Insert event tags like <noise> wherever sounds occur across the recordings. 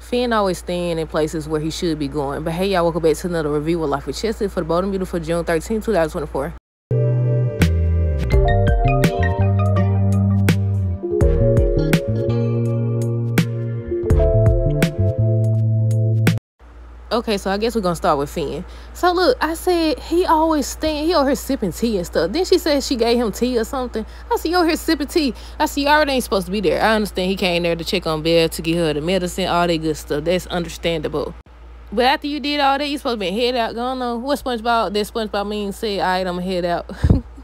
Finn always staying in places where he should be going. But hey, y'all, welcome back to another review of Life with Chessi for the Bold and Beautiful June 13, 2024. Okay, so I guess we're gonna start with Finn. So look, I said he always stand, he over here sipping tea and stuff. Then she said she gave him tea or something. I see you over here sipping tea. I see you already ain't supposed to be there. I understand he came there to check on Beth to get her the medicine, all that good stuff. That's understandable. But after you did all that, you supposed to be head out, going on. What SpongeBob? That SpongeBob mean say, all right, I'm head out. <laughs>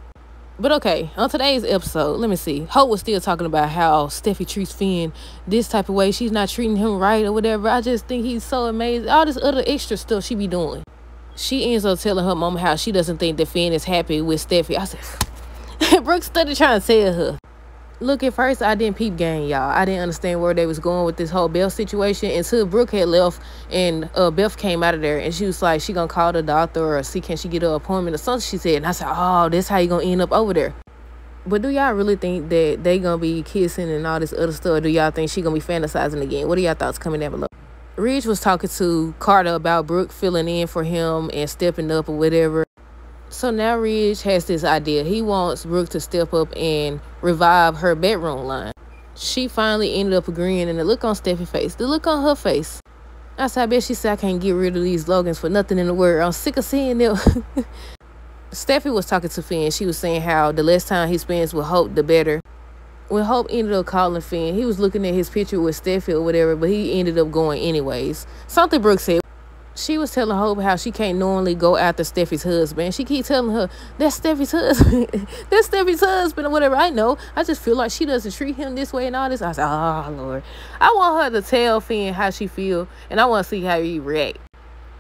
But okay, on today's episode, let me see. Hope was still talking about how Steffy treats Finn this type of way. She's not treating him right or whatever. I just think he's so amazing. All this other extra stuff she be doing. She ends up telling her mom how she doesn't think that Finn is happy with Steffy. I said, <laughs> Brooke started trying to tell her. Look, at first I didn't peep game, y'all. I didn't understand where they was going with this whole Beth situation until Brooke had left and uh, Beth came out of there and she was like, she gonna call the doctor or see can she get an appointment or something. She said, and I said, oh, this how you gonna end up over there. But do y'all really think that they gonna be kissing and all this other stuff? do y'all think she gonna be fantasizing again? What are y'all thoughts coming down below? Ridge was talking to Carter about Brooke filling in for him and stepping up or whatever. So now Ridge has this idea. He wants Brooke to step up and revive her bedroom line. She finally ended up agreeing, and the look on Steffy's face, the look on her face. I said, I bet she said I can't get rid of these Logans for nothing in the world. I'm sick of seeing them. <laughs> Steffy was talking to Finn. She was saying how the less time he spends with Hope, the better. When Hope ended up calling Finn, he was looking at his picture with Steffy or whatever, but he ended up going anyways. Something Brooke said she was telling Hope how she can't normally go after Steffy's husband. She keep telling her that's Steffy's husband, <laughs> that's Steffy's husband or whatever. I know. I just feel like she doesn't treat him this way and all this. I said, oh Lord, I want her to tell Finn how she feel, and I want to see how he react.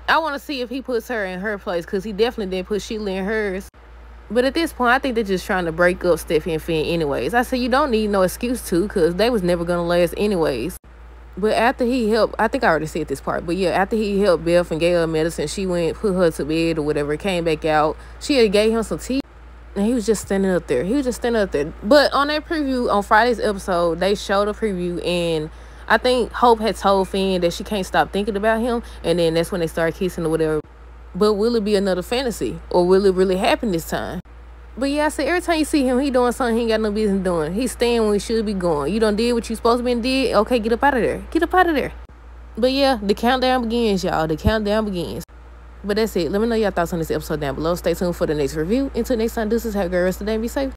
I want to see if he puts her in her place because he definitely didn't put Sheila in hers. But at this point, I think they're just trying to break up Steffy and Finn anyways. I said, you don't need no excuse to because they was never going to last anyways. But after he helped, I think I already said this part, but yeah, after he helped Beth and gave her medicine, she went, put her to bed or whatever, came back out. She had gave him some tea. And he was just standing up there. He was just standing up there. But on that preview, on Friday's episode, they showed a preview and I think Hope had told Finn that she can't stop thinking about him. And then that's when they started kissing or whatever. But will it be another fantasy? Or will it really happen this time? But yeah, I said every time you see him, he doing something he ain't got no business doing. He's staying when he should be going. You done did what you supposed to be did. Okay, get up out of there. Get up out of there. But yeah, the countdown begins, y'all. The countdown begins. But that's it. Let me know your thoughts on this episode down below. Stay tuned for the next review. Until next time, is have a great rest of the day. Be safe.